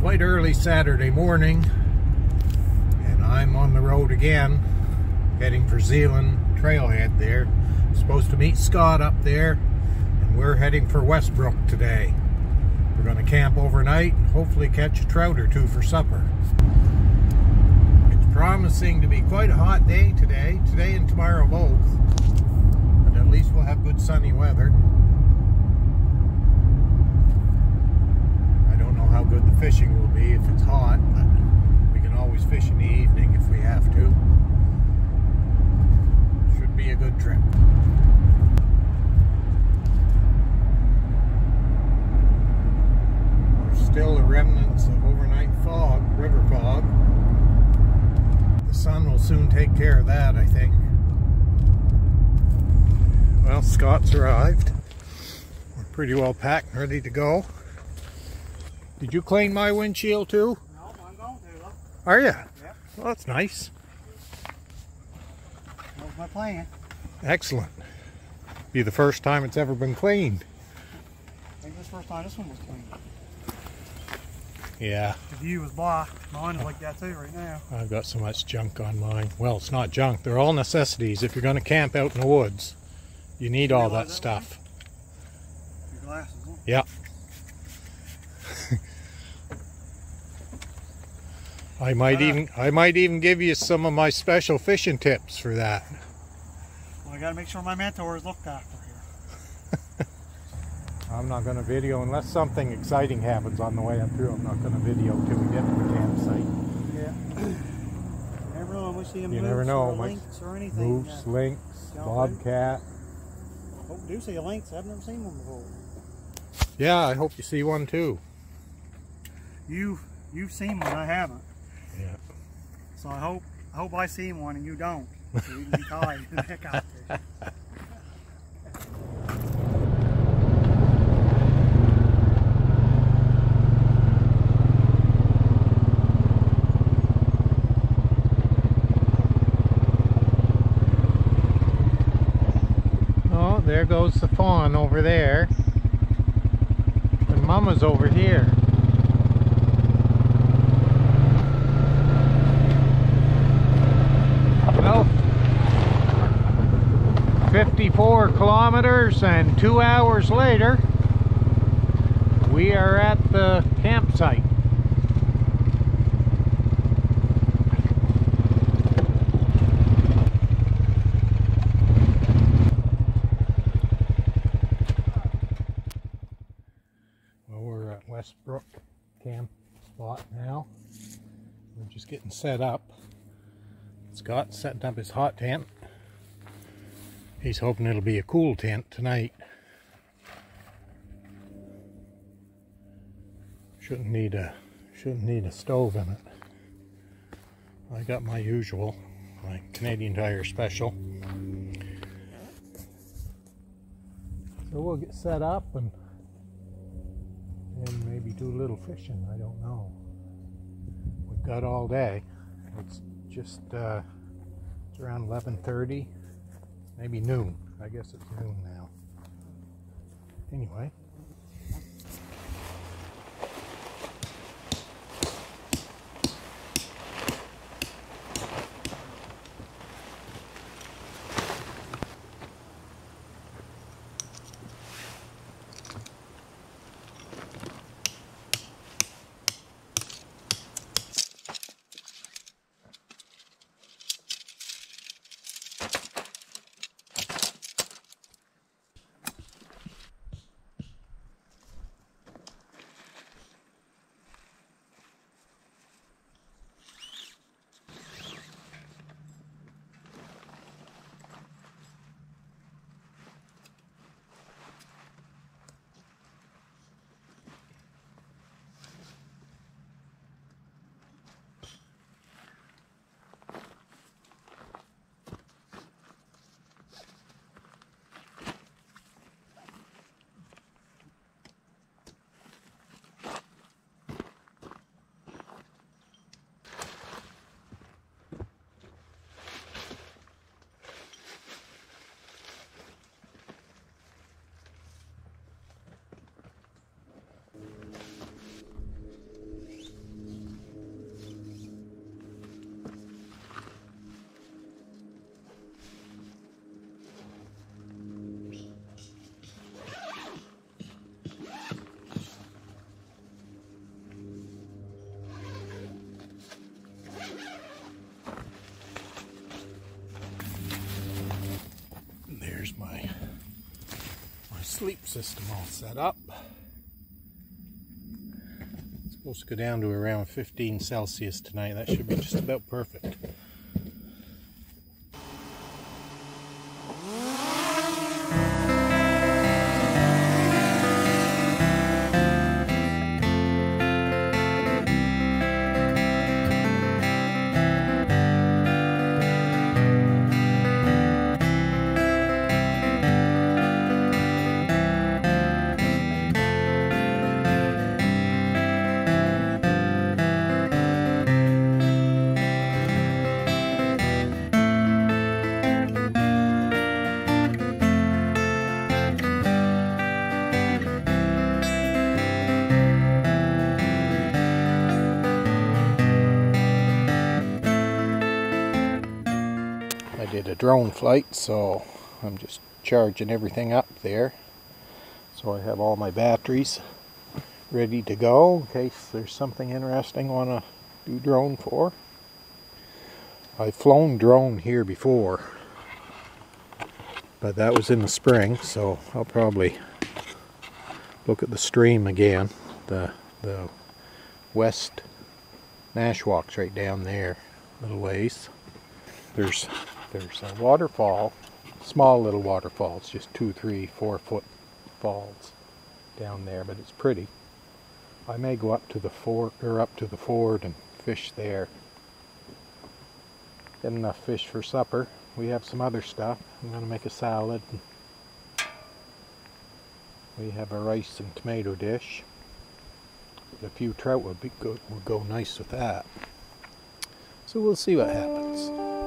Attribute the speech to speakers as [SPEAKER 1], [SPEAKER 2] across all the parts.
[SPEAKER 1] quite early Saturday morning, and I'm on the road again, heading for Zealand Trailhead there. Supposed to meet Scott up there, and we're heading for Westbrook today. We're going to camp overnight and hopefully catch a trout or two for supper. It's promising to be quite a hot day today, today and tomorrow both, but at least we'll have good sunny weather. How good the fishing will be if it's hot, but we can always fish in the evening if we have to. Should be a good trip. There's still the remnants of overnight fog, river fog. The sun will soon take care of that, I think. Well, Scott's arrived. We're pretty well packed and ready to go. Did you clean my windshield too?
[SPEAKER 2] No, I'm going to though.
[SPEAKER 1] Are you?
[SPEAKER 2] Yep.
[SPEAKER 1] Well, that's nice.
[SPEAKER 2] That was my plan.
[SPEAKER 1] Excellent. Be the first time it's ever been cleaned.
[SPEAKER 2] I think this first time this one was clean.
[SPEAKER 1] Yeah.
[SPEAKER 2] The view was blocked. Mine is like that too right now.
[SPEAKER 1] I've got so much junk on mine. Well, it's not junk. They're all necessities. If you're going to camp out in the woods, you need all that
[SPEAKER 2] that,
[SPEAKER 1] stuff.
[SPEAKER 2] Your glasses. Huh?
[SPEAKER 1] Yeah. I might
[SPEAKER 2] Uh,
[SPEAKER 1] even I might even give you some of my special fishing tips for that.
[SPEAKER 2] Well, I got to make sure my mentor is looked after here.
[SPEAKER 1] I'm not going to video unless something exciting happens on the way up through. I'm not going to video till we get to the campsite.
[SPEAKER 2] Yeah. you never know. We see them
[SPEAKER 1] You never know,
[SPEAKER 2] or lynx or anything.
[SPEAKER 1] Moose,
[SPEAKER 2] Yeah.
[SPEAKER 1] lynx, bobcat.
[SPEAKER 2] Oh, do see a lynx. I've never seen one before.
[SPEAKER 1] Yeah, I hope you see one too.
[SPEAKER 2] You you've seen one. I haven't. So I hope I hope I see one and you don't. So you can be tied the heck out there.
[SPEAKER 1] Oh, there goes the fawn over there. And Mama's over here. Well, 54 kilometers and two hours later, we are at the campsite. Well, we're at Westbrook camp spot now. We're just getting set up. Scott's setting up his hot tent. He's hoping it'll be a cool tent tonight. Shouldn't need a shouldn't need a stove in it. I got my usual, my Canadian Tire Special. So we'll get set up and and maybe do a little fishing. I don't know. We've got all day. It's just uh, it's around 11:30, maybe noon. I guess it's noon now. Anyway. Sleep system all set up. It's supposed to go down to around 15 Celsius tonight. That should be just about perfect. Did a drone flight, so I'm just charging everything up there. So I have all my batteries ready to go in case there's something interesting I want to do drone for. I've flown drone here before, but that was in the spring, so I'll probably look at the stream again. The the west Nashwaak's right down there, little ways. There's there's a waterfall, small little waterfalls, just two, three, four foot falls down there, but it's pretty. I may go up to the fort or up to the ford and fish there. Get enough fish for supper. We have some other stuff. I'm gonna make a salad. We have a rice and tomato dish. A few trout would be good would go nice with that. So we'll see what happens.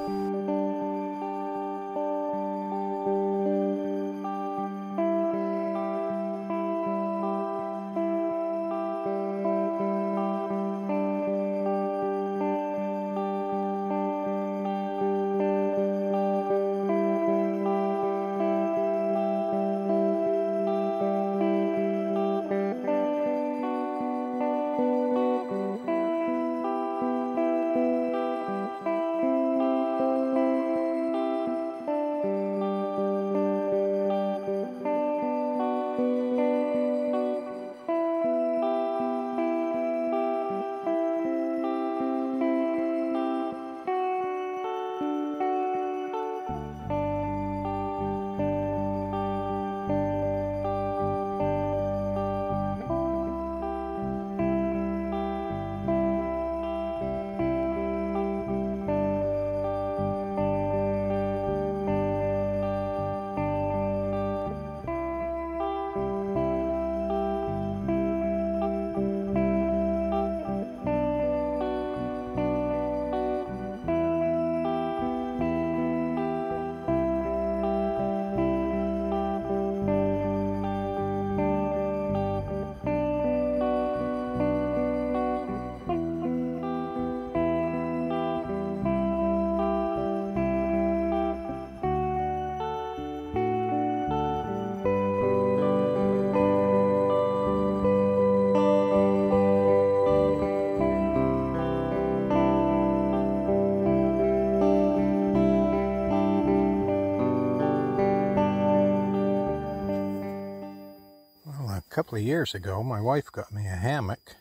[SPEAKER 1] Couple of years ago, my wife got me a hammock.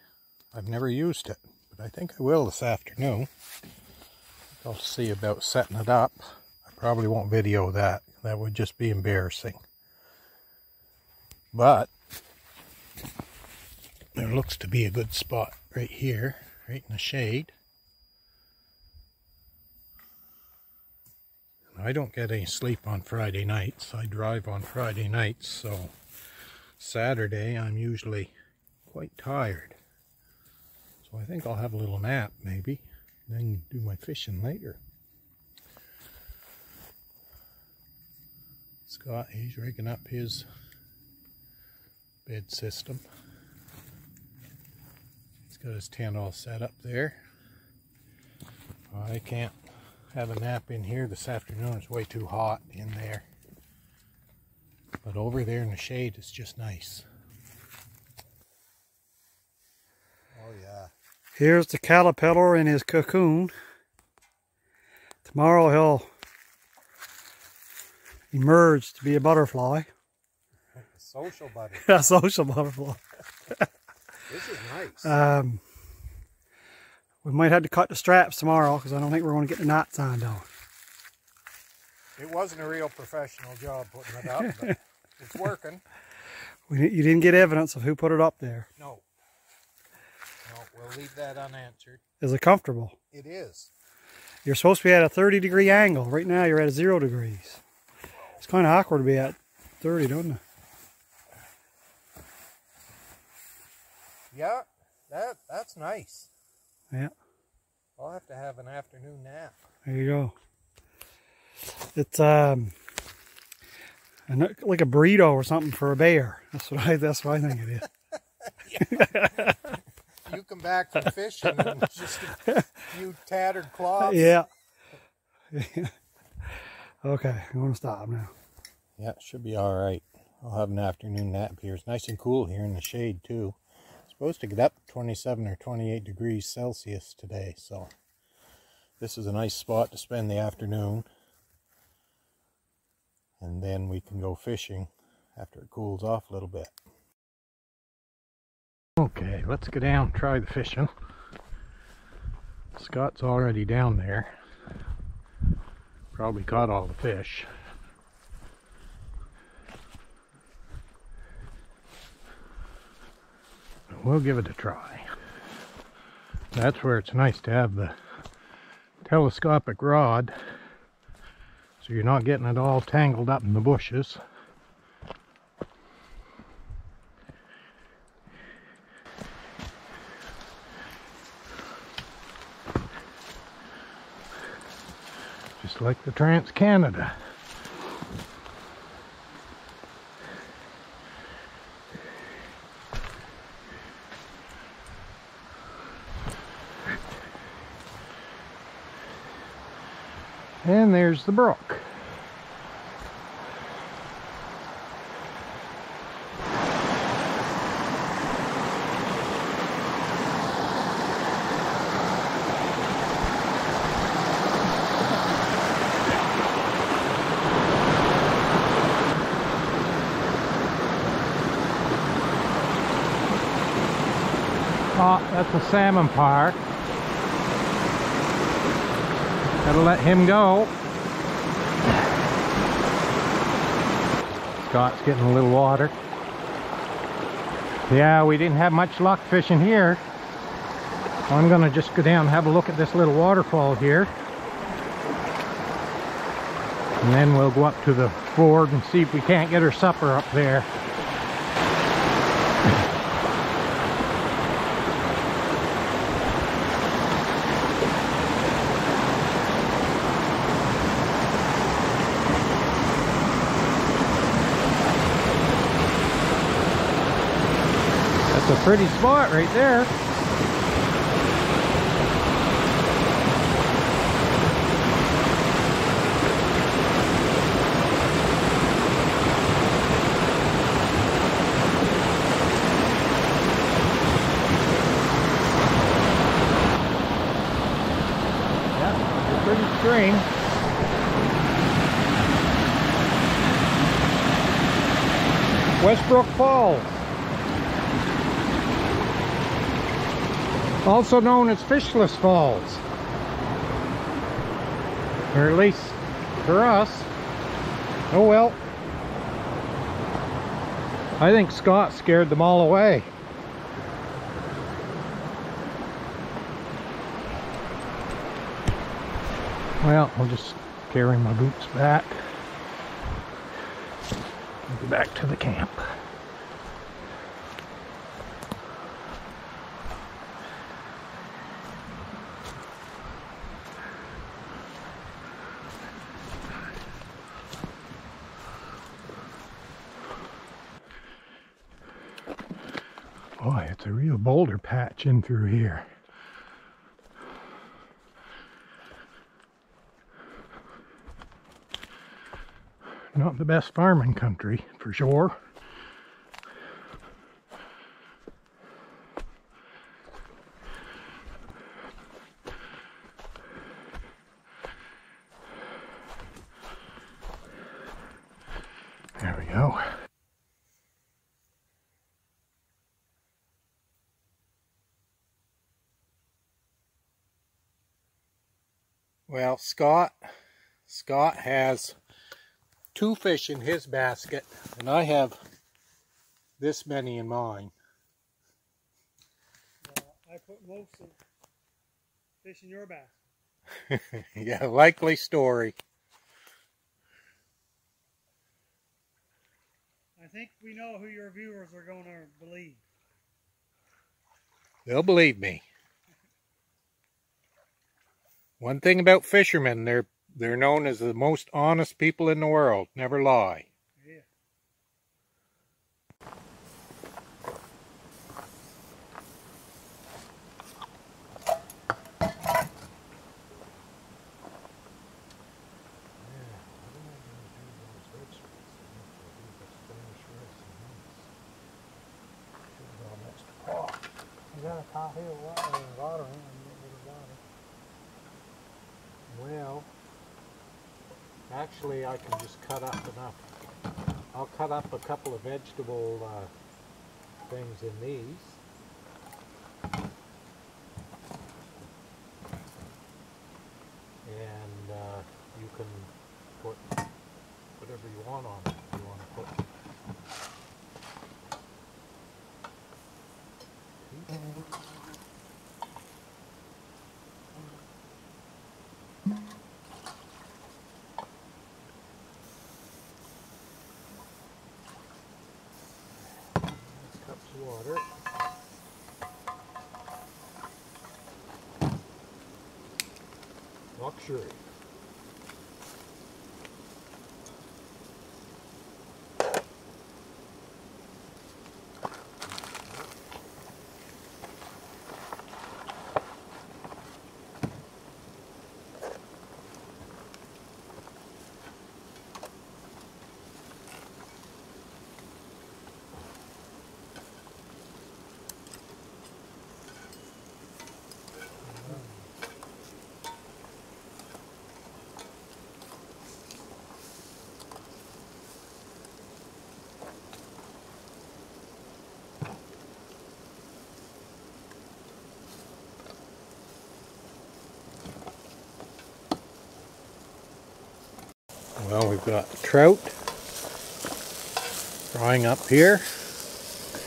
[SPEAKER 1] I've never used it, but I think I will this afternoon. I'll see about setting it up. I probably won't video that. That would just be embarrassing. But there looks to be a good spot right here, right in the shade. I don't get any sleep on Friday nights. I drive on Friday nights, so Saturday I'm usually quite tired. So I think I'll have a little nap maybe, then do my fishing later. Scott, he's rigging up his bed system. He's got his tent all set up there. I can't have a nap in here this afternoon. It's way too hot in there. But over there in the shade, it's just nice. Oh yeah.
[SPEAKER 2] Here's the caterpillar in his cocoon. Tomorrow he'll emerge to be a butterfly.
[SPEAKER 1] A social butterfly.
[SPEAKER 2] a social butterfly.
[SPEAKER 1] This is nice.
[SPEAKER 2] Um, we might have to cut the straps tomorrow because I don't think we're going to get the knots on though.
[SPEAKER 1] it wasn't a real professional job putting it up, but it's working.
[SPEAKER 2] We, you didn't get evidence of who put it up there.
[SPEAKER 1] No. No, we'll leave that unanswered.
[SPEAKER 2] Is it comfortable?
[SPEAKER 1] It is.
[SPEAKER 2] You're supposed to be at a 30 degree angle. Right now you're at zero degrees. It's kind of awkward to be at 30, don't it?
[SPEAKER 1] Yeah, that that's nice.
[SPEAKER 2] Yeah,
[SPEAKER 1] I'll have to have an afternoon nap.
[SPEAKER 2] there you go. It's um, an- uh, like a burrito or something for a bear. That's what I. That's what I think it is.
[SPEAKER 1] You come back from fishing and just a few tattered cloths.
[SPEAKER 2] Yeah. okay, I'm gonna stop now.
[SPEAKER 1] Yeah, it should be all right. I'll have an afternoon nap here. It's nice and cool here in the shade too. It's supposed to get up 27 or 28 degrees Celsius today, so this is a nice spot to spend the afternoon. And then we can go fishing after it cools off a little bit. Okay, let's go down try the fishing. Scott's already down there. Probably caught all the fish. We'll give it a try. That's where it's nice to have the telescopic rod so you're not getting it all tangled up in the bushes. Just like the Trans Canada. And there's the brook. A salmon parr. Gotta let him go. Scott's getting a little water. Yeah, we didn't have much luck fishing here. I'm gonna just go down and have a look at this little waterfall here. And then we'll go up to the ford and see if we can't get our supper up there. Pretty spot right there. String. Westbrook Falls. Also known as Fishless Falls. Or at least for us. Oh well. I think Scott scared them all away. Well, I'll just carry my boots back. Back to the camp. It's a real boulder patch in through here. Not the best farming country, for sure. There we go. Well, Scott, Scott has two fish in his basket, and I have this many in mine.
[SPEAKER 2] I put most of fish in your basket.
[SPEAKER 1] yeah, likely story.
[SPEAKER 2] I think we know who your viewers are going to believe.
[SPEAKER 1] They'll believe me. One thing about fishermen, they're they're known as the most honest people in the world. Never lie.
[SPEAKER 2] Yeah. You got a top hill water, water in
[SPEAKER 1] Well, actually I can just cut up enough. I'll cut up a couple of vegetable uh, things in these. And uh, you can put whatever you want on it. If you want to put cups of water. Luxury. Well, we've got trout frying up here,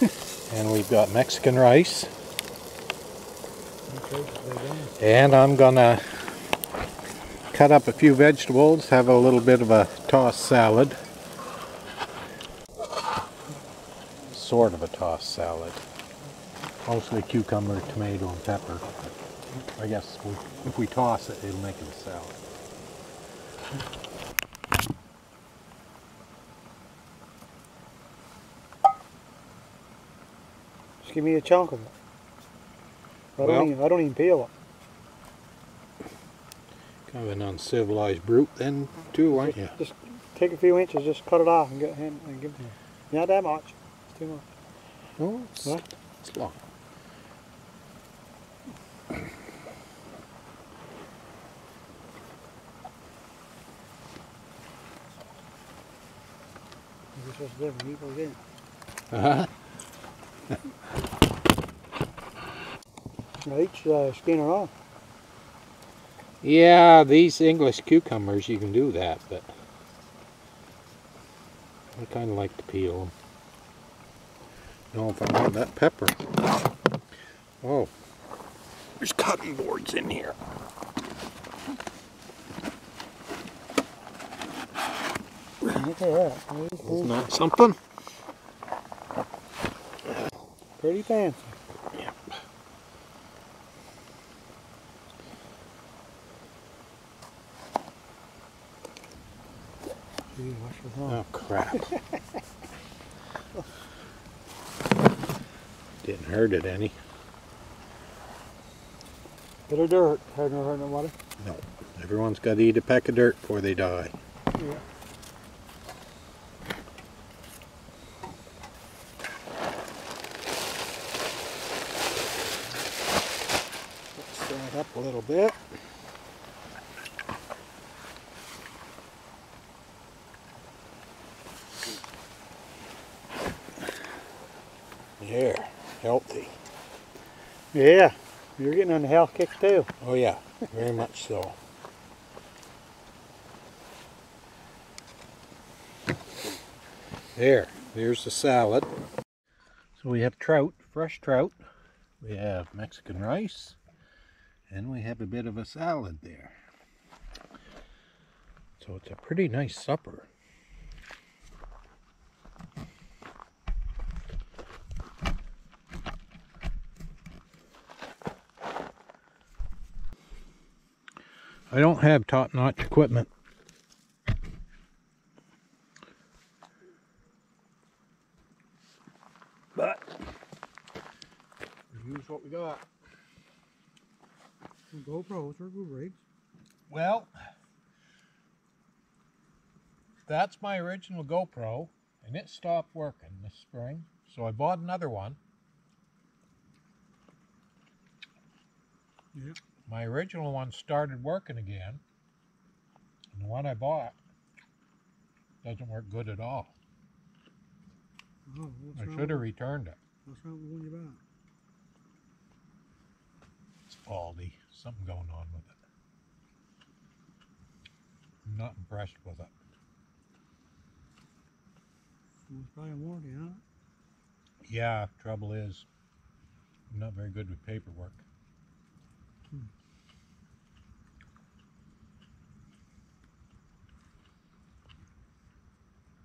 [SPEAKER 1] and we've got Mexican rice. And I'm gonna cut up a few vegetables, have a little bit of a tossed salad. Sort of a tossed salad. Mostly cucumber, tomato, and pepper. I guess we, if we toss it, it'll make it a salad.
[SPEAKER 2] Just give me a chunk of it. I don't, even, I don't even peel it.
[SPEAKER 1] Kind of an uncivilized brute then, too, aren't you?
[SPEAKER 2] Just take a few inches, just cut it off and get him and give him. Not that much. It's too much.
[SPEAKER 1] Oh, it's,
[SPEAKER 2] What?
[SPEAKER 1] it's long.
[SPEAKER 2] Supposed to live in people again.
[SPEAKER 1] Uh-huh.
[SPEAKER 2] Now each uh, skin are off.
[SPEAKER 1] Yeah, these English cucumbers, you can do that, but I kind of like to peel them. No, if I want that pepper. Oh, there's cutting boards in here.
[SPEAKER 2] Look at that.
[SPEAKER 1] Isn't that something?
[SPEAKER 2] Pretty fancy.
[SPEAKER 1] Yep.
[SPEAKER 2] Gee, what's your thumb?
[SPEAKER 1] Oh, crap. Didn't hurt it any.
[SPEAKER 2] Bit of dirt. No hurt nobody.
[SPEAKER 1] No. Everyone's got to eat a peck of dirt before they die.
[SPEAKER 2] Yeah.
[SPEAKER 1] bit. There, healthy.
[SPEAKER 2] Yeah, you're getting on the health kick too.
[SPEAKER 1] Oh yeah, very much so. There, there's the salad. So we have trout, fresh trout. We have Mexican rice. And we have a bit of a salad there. So it's a pretty nice supper. I don't have top-notch equipment. But we use what we got.
[SPEAKER 2] GoPros are good rigs.
[SPEAKER 1] Well, that's my original GoPro, and it stopped working this spring, so I bought another one.
[SPEAKER 2] Yep.
[SPEAKER 1] My original one started working again, and the one I bought doesn't work good at all.
[SPEAKER 2] Oh,
[SPEAKER 1] I should have returned it.
[SPEAKER 2] What's wrong with the one you bought?
[SPEAKER 1] It's faulty. Something going on with it. I'm not impressed with it.
[SPEAKER 2] It's probably a warranty, huh?
[SPEAKER 1] Yeah, trouble is, I'm not very good with paperwork.
[SPEAKER 2] Hmm.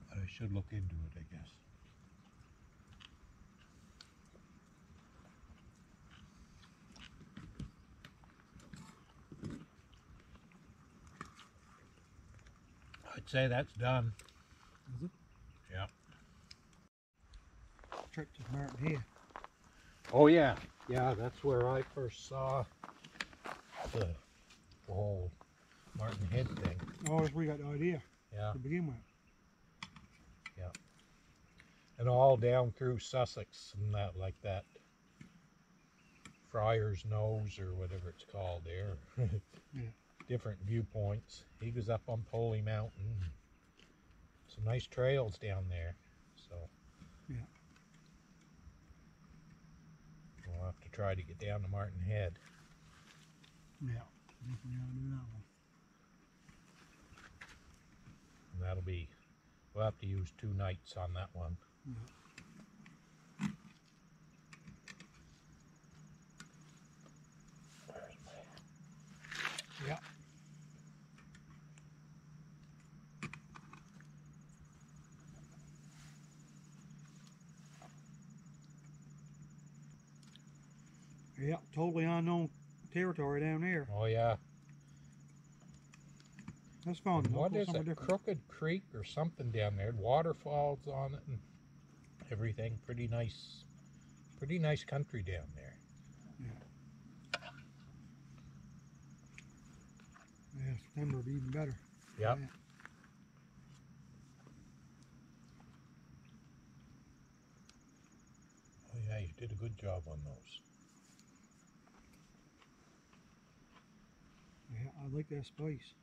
[SPEAKER 1] But I should look into it, I guess. I'd say that's done.
[SPEAKER 2] Is it?
[SPEAKER 1] Yeah.
[SPEAKER 2] Trip to Martin Head.
[SPEAKER 1] Oh yeah, yeah. That's where I first saw the, the whole Martin Head thing.
[SPEAKER 2] Oh, that's where you got the idea
[SPEAKER 1] Yeah,
[SPEAKER 2] to begin with. Yeah.
[SPEAKER 1] And all down through Sussex and that like that. Friar's Nose or whatever it's called there.
[SPEAKER 2] Yeah.
[SPEAKER 1] Different viewpoints. He was up on Poley Mountain. Some nice trails down there. So.
[SPEAKER 2] Yeah.
[SPEAKER 1] We'll have to try to get down to Martin Head.
[SPEAKER 2] Yeah. Definitely do that one.
[SPEAKER 1] And that'll be, we'll have to use two nights on that one. My-
[SPEAKER 2] Yeah. Yeah, totally unknown territory down there.
[SPEAKER 1] Oh yeah.
[SPEAKER 2] That's fun.
[SPEAKER 1] And what is it?
[SPEAKER 2] different.
[SPEAKER 1] Crooked Creek or something down there. Waterfalls on it and everything. Pretty nice. Pretty nice country down there.
[SPEAKER 2] Yeah, September would be even better.
[SPEAKER 1] Yep.
[SPEAKER 2] Yeah.
[SPEAKER 1] Oh yeah, you did a good job on those.
[SPEAKER 2] I like that spice.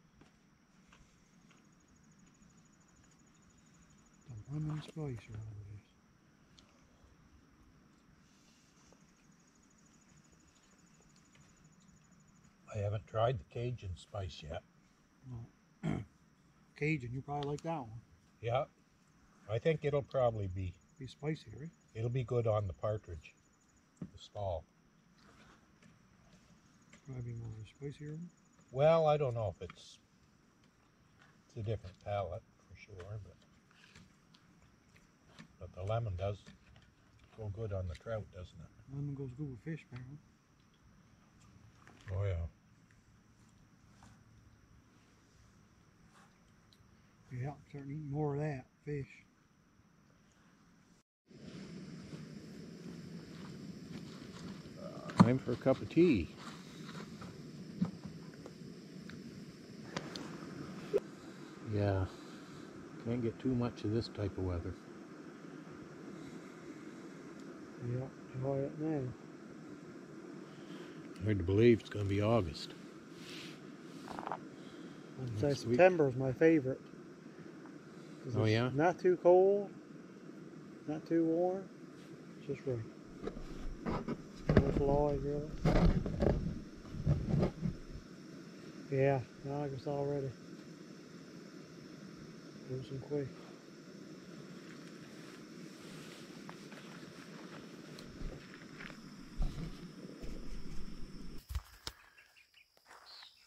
[SPEAKER 2] The lemon spice or whatever it is.
[SPEAKER 1] I haven't tried the Cajun spice yet.
[SPEAKER 2] Cajun, you probably like that one.
[SPEAKER 1] Yeah. I think it'll probably be
[SPEAKER 2] Be spicy, right?
[SPEAKER 1] it'll be good on the partridge. The stall.
[SPEAKER 2] Probably more of a spicier one.
[SPEAKER 1] Well, I don't know if it's it's a different palate for sure, but but the lemon does go good on the trout, doesn't it?
[SPEAKER 2] Lemon goes good with fish, apparently.
[SPEAKER 1] Oh yeah.
[SPEAKER 2] Yeah, starting eating more of that fish.
[SPEAKER 1] Time for a cup of tea. Yeah. Can't get too much of this type of weather.
[SPEAKER 2] Yeah, enjoy it now.
[SPEAKER 1] Hard to believe it's going to be August.
[SPEAKER 2] I'd say
[SPEAKER 1] Next week.
[SPEAKER 2] September is my favorite.
[SPEAKER 1] Oh, yeah?
[SPEAKER 2] Not too cold, not too warm, just right. No flies, really. Yeah, August already. Quay.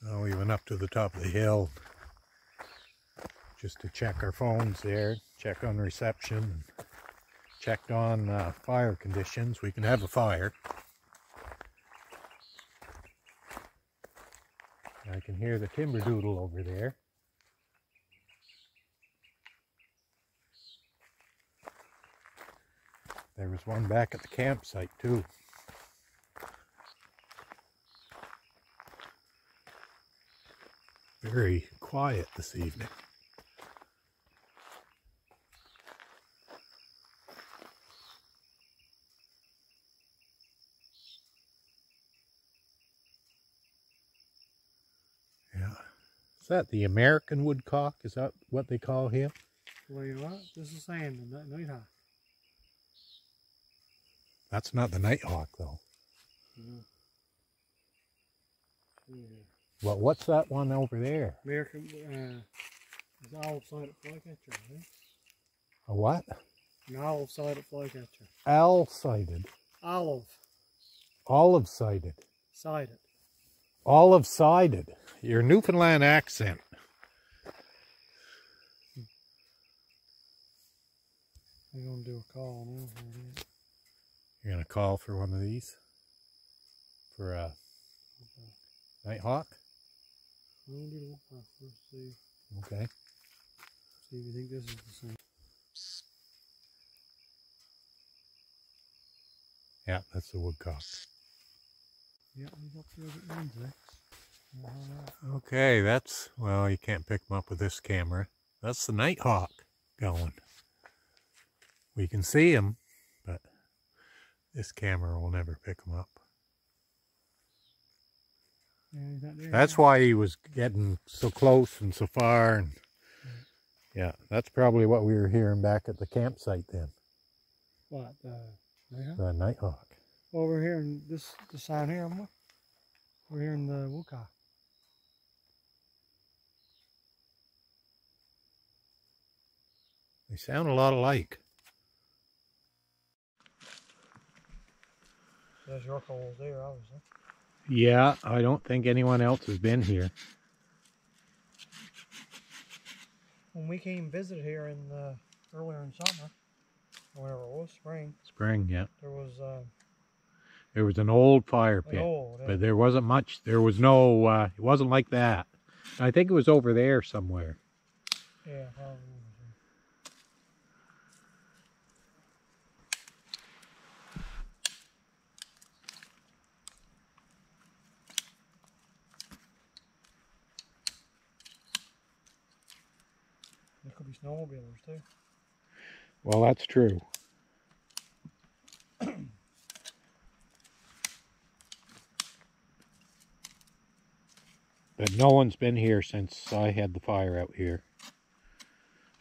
[SPEAKER 2] Now we
[SPEAKER 1] went up to the top of the hill just to check our phones there, check on reception, checked on uh, fire conditions. We can have a fire. I can hear the timber doodle over there. There was one back at the campsite too. Very quiet this evening. Yeah. Is that the American woodcock? Is that what they call him?
[SPEAKER 2] Well, you what? This is and that night.
[SPEAKER 1] That's not the nighthawk though.
[SPEAKER 2] Yeah.
[SPEAKER 1] Well, what's that one over there?
[SPEAKER 2] American, uh, it's olive-sided flycatcher, I.
[SPEAKER 1] A what?
[SPEAKER 2] An olive-sided flycatcher.
[SPEAKER 1] Owl sided.
[SPEAKER 2] Olive
[SPEAKER 1] Olive sided.
[SPEAKER 2] sided.
[SPEAKER 1] Olive sided. Your Newfoundland accent.
[SPEAKER 2] I'm gonna do a call now.
[SPEAKER 1] You're gonna call for one of these? For a nighthawk?
[SPEAKER 2] I'm gonna do the one first. See,
[SPEAKER 1] Okay.
[SPEAKER 2] see if you think this is the same.
[SPEAKER 1] Yeah, that's the woodcock.
[SPEAKER 2] Yep, he's up there insects. Uh,
[SPEAKER 1] Okay, that's well, you can't pick them up with this camera. That's the nighthawk going. We can see him, this camera will never pick him up.
[SPEAKER 2] yeah, he's not there.
[SPEAKER 1] That's why he was getting so close and so far. And yeah, that's probably what we were hearing back at the campsite then.
[SPEAKER 2] What? Uh, yeah.
[SPEAKER 1] The nighthawk.
[SPEAKER 2] Well, we're hearing this the sound here? We're hearing the woodcock.
[SPEAKER 1] They sound a lot alike.
[SPEAKER 2] There's your coals there, obviously.
[SPEAKER 1] Yeah, I don't think anyone else has been here.
[SPEAKER 2] When we came visit here in uh, earlier in summer, or whatever it was, spring,
[SPEAKER 1] Spring, yeah.
[SPEAKER 2] there was uh,
[SPEAKER 1] There was an old fire pit,
[SPEAKER 2] old. uh,
[SPEAKER 1] but there wasn't much. There was no. Uh, it wasn't like that. I think it was over there somewhere.
[SPEAKER 2] yeah, probably. was, yeah. There could be snowmobilers too.
[SPEAKER 1] Well, that's true. but no one's been here since I had the fire out here.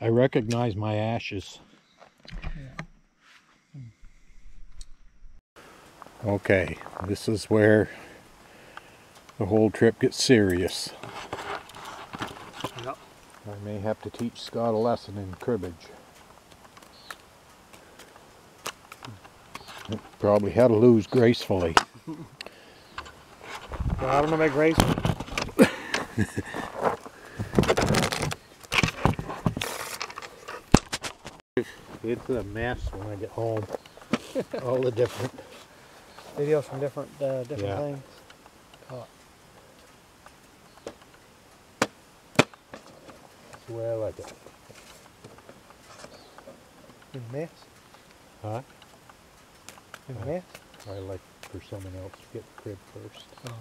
[SPEAKER 1] I recognize my ashes. Okay, this is where the whole trip gets serious.
[SPEAKER 2] Yep.
[SPEAKER 1] I may have to teach Scott a lesson in cribbage. Probably how to lose gracefully.
[SPEAKER 2] Well, I don't know about Grace.
[SPEAKER 1] It's a mess when I get home. All the different.
[SPEAKER 2] Videos from different uh, different
[SPEAKER 1] Yeah.
[SPEAKER 2] things.
[SPEAKER 1] Well, I don't.
[SPEAKER 2] In mess?
[SPEAKER 1] Huh?
[SPEAKER 2] In
[SPEAKER 1] uh,
[SPEAKER 2] mess?
[SPEAKER 1] I like for someone else to get the crib first.
[SPEAKER 2] Oh.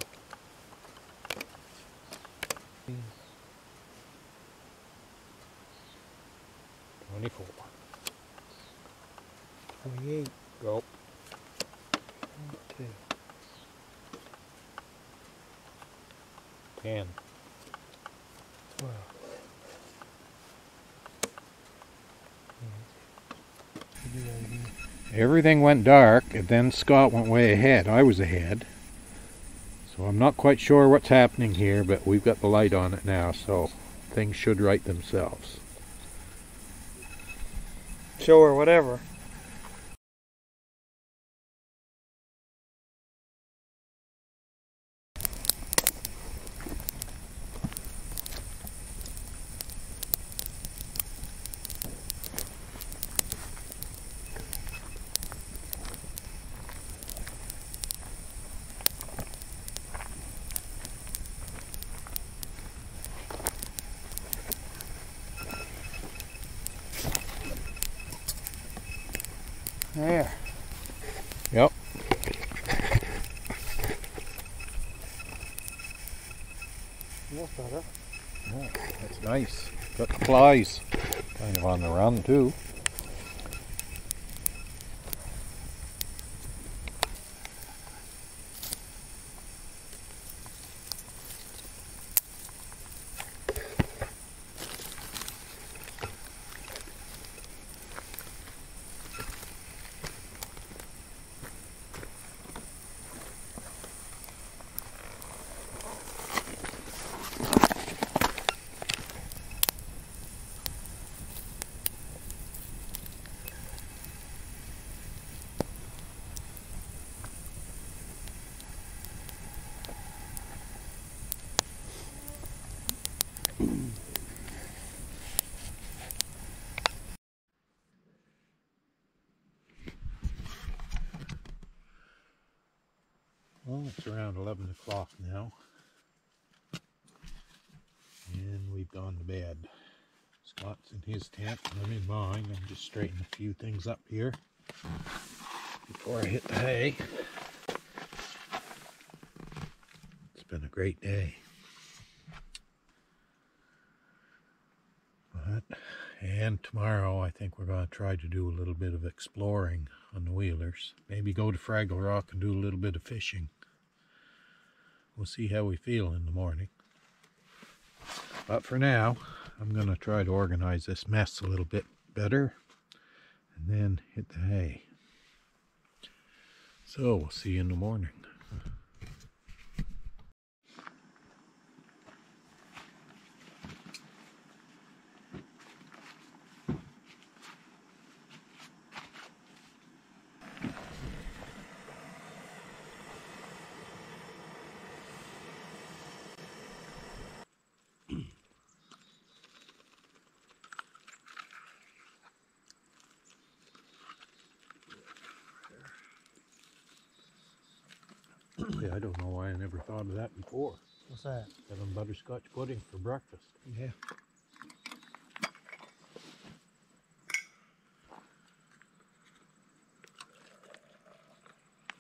[SPEAKER 1] 24.
[SPEAKER 2] 28.
[SPEAKER 1] Go.
[SPEAKER 2] Okay. 10.
[SPEAKER 1] Everything went dark, and then Scott went way ahead. I was ahead. So I'm not quite sure what's happening here, but we've got the light on it now, so things should right themselves.
[SPEAKER 2] Sure, whatever. There.
[SPEAKER 1] Yep.
[SPEAKER 2] That's better.
[SPEAKER 1] Oh, that's nice. Got the flies kind of on the run too. It's around 11 o'clock now. And we've gone to bed. Scott's in his tent I'm in mine. I'm just straightening a few things up here before I hit the hay. It's been a great day. But, and tomorrow I think we're going to try to do a little bit of exploring on the wheelers. Maybe go to Fraggle Rock and do a little bit of fishing. We'll see how we feel in the morning. But for now, I'm going to try to organize this mess a little bit better and then hit the hay. So we'll see you in the morning. Yeah, I don't know why I never thought of that before.
[SPEAKER 2] What's that?
[SPEAKER 1] Having butterscotch pudding for breakfast.
[SPEAKER 2] Yeah.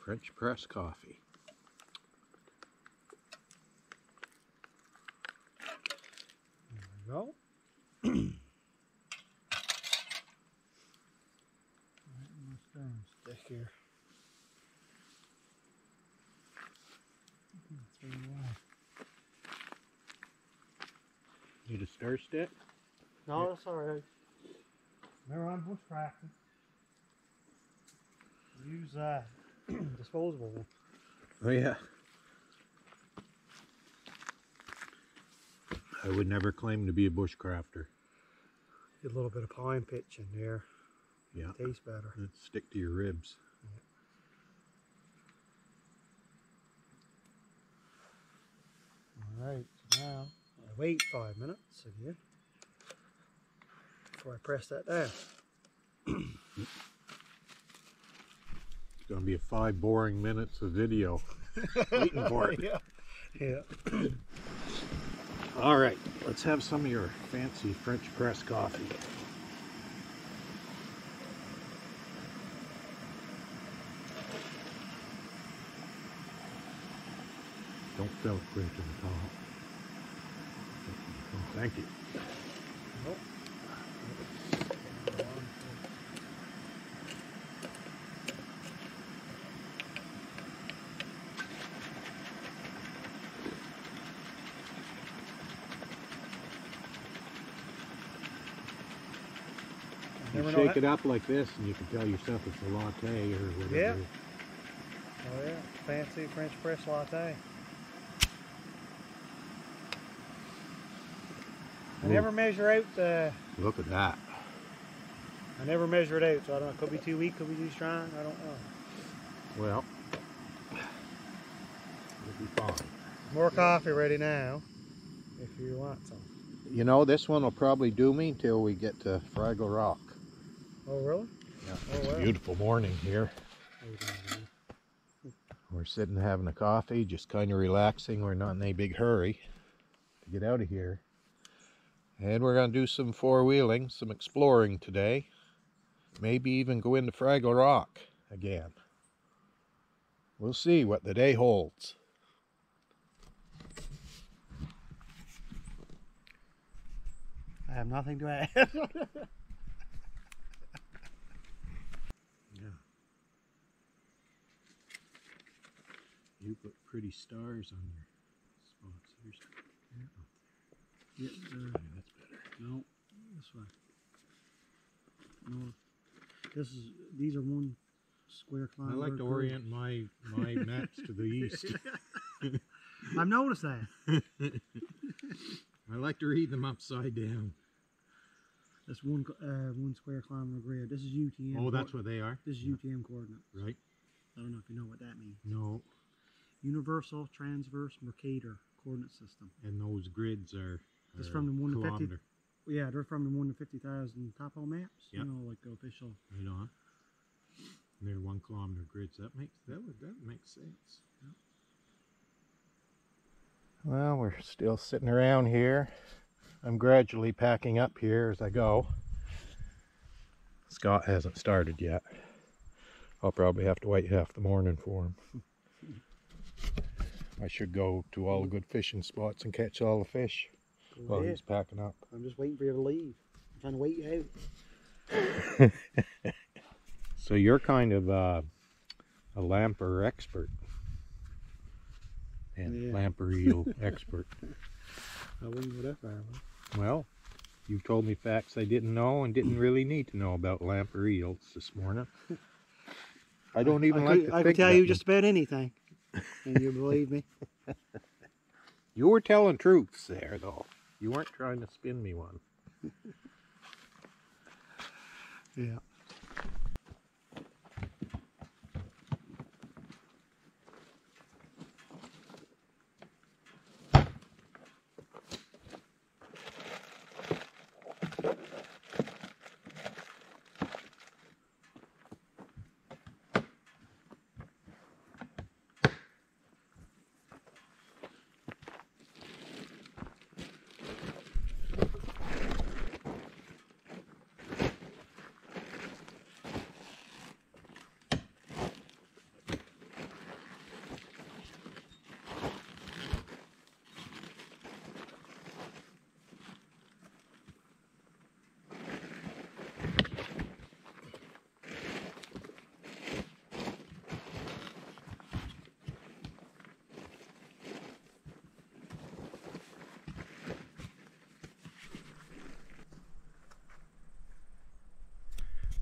[SPEAKER 1] French press coffee.
[SPEAKER 2] There we go. right in my stern stick here. Throw it away.
[SPEAKER 1] Need a stir stick?
[SPEAKER 2] No, that's alright. Remember, I'm bushcrafting. Use uh, disposable one.
[SPEAKER 1] Oh yeah. I would never claim to be a bushcrafter.
[SPEAKER 2] Get a little bit of pine pitch in there.
[SPEAKER 1] Yeah.
[SPEAKER 2] Tastes better.
[SPEAKER 1] It'd stick to your ribs.
[SPEAKER 2] Alright, so now I wait five minutes again before I press that down.
[SPEAKER 1] It's gonna be a five boring minutes of video waiting for it.
[SPEAKER 2] yeah. Yeah.
[SPEAKER 1] All right, let's have some of your fancy French press coffee. Don't it clear to the top. Thank you.
[SPEAKER 2] Nope.
[SPEAKER 1] You
[SPEAKER 2] Never know
[SPEAKER 1] shake it up like this, and you can tell yourself it's a latte or whatever.
[SPEAKER 2] Yeah. Oh yeah, fancy French press latte. I
[SPEAKER 1] Ooh.
[SPEAKER 2] never measure out the.
[SPEAKER 1] Look at that.
[SPEAKER 2] I never measure it out, so I don't know. Could be too weak, could be too strong. I don't know.
[SPEAKER 1] Well, it'll be fine.
[SPEAKER 2] More coffee ready now, if you want some.
[SPEAKER 1] You know, this one will probably do me until we get to Fraggle Rock.
[SPEAKER 2] Oh really?
[SPEAKER 1] Yeah,
[SPEAKER 2] Oh,
[SPEAKER 1] it's a beautiful morning here.
[SPEAKER 2] Hold on, man.
[SPEAKER 1] We're sitting having a coffee, just kind of relaxing. We're not in a big hurry to get out of here. And we're going to do some four wheeling, some exploring today. maybe even go into Fraggle Rock again. We'll see what the day holds.
[SPEAKER 2] I have nothing to add.
[SPEAKER 1] You put pretty stars on your spots. Here's
[SPEAKER 2] yeah, uh,
[SPEAKER 1] that's better.
[SPEAKER 2] no, this way. No, this is these are one square
[SPEAKER 1] I like to orient my my maps to the east.
[SPEAKER 2] I've noticed that.
[SPEAKER 1] I like to read them upside down.
[SPEAKER 2] That's one uh, one square kilometer grid. This is UTM.
[SPEAKER 1] Oh, that's what they are,
[SPEAKER 2] This is UTM coordinates.
[SPEAKER 1] right?
[SPEAKER 2] I don't know if you know what that means.
[SPEAKER 1] No,
[SPEAKER 2] Universal Transverse Mercator Coordinate System.
[SPEAKER 1] and those grids are.
[SPEAKER 2] It's
[SPEAKER 1] are
[SPEAKER 2] from the one to 50
[SPEAKER 1] kilometer.
[SPEAKER 2] Yeah, they're from the one to fifty thousand topo maps.
[SPEAKER 1] Yep.
[SPEAKER 2] You know, like the official.
[SPEAKER 1] Right on. And they're one kilometer grids. That makes that would that makes sense. Well, we're still sitting around here. I'm gradually packing up here as I go. Scott hasn't started yet. I'll probably have to wait half the morning for him. I should go to all the good fishing spots and catch all the fish
[SPEAKER 2] Go
[SPEAKER 1] while
[SPEAKER 2] ahead.
[SPEAKER 1] he's packing up.
[SPEAKER 2] I'm just waiting for you to leave. I'm trying to wait you out.
[SPEAKER 1] So you're kind of uh, a lamper expert. And
[SPEAKER 2] Yeah.
[SPEAKER 1] lamper eel expert.
[SPEAKER 2] I wouldn't go that far. away.
[SPEAKER 1] Well, you told me facts I didn't know and didn't really need to know about lamper eels this morning. I don't even
[SPEAKER 2] I
[SPEAKER 1] like
[SPEAKER 2] could,
[SPEAKER 1] to
[SPEAKER 2] I
[SPEAKER 1] think
[SPEAKER 2] could tell
[SPEAKER 1] that
[SPEAKER 2] you
[SPEAKER 1] one.
[SPEAKER 2] just about anything, and you believe me.
[SPEAKER 1] You were telling truths there, though. You weren't trying to spin me one.
[SPEAKER 2] Yeah.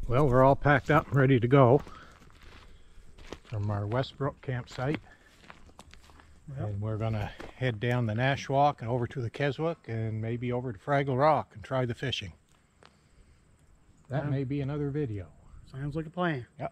[SPEAKER 1] Well, we're all packed up and ready to go from our Westbrook campsite.
[SPEAKER 2] Yep.
[SPEAKER 1] And we're going to head down the Nashwaak and over to the Keswick and maybe over to Fraggle Rock and try the fishing. That
[SPEAKER 2] Yeah.
[SPEAKER 1] may be another video.
[SPEAKER 2] Sounds like a plan.
[SPEAKER 1] So,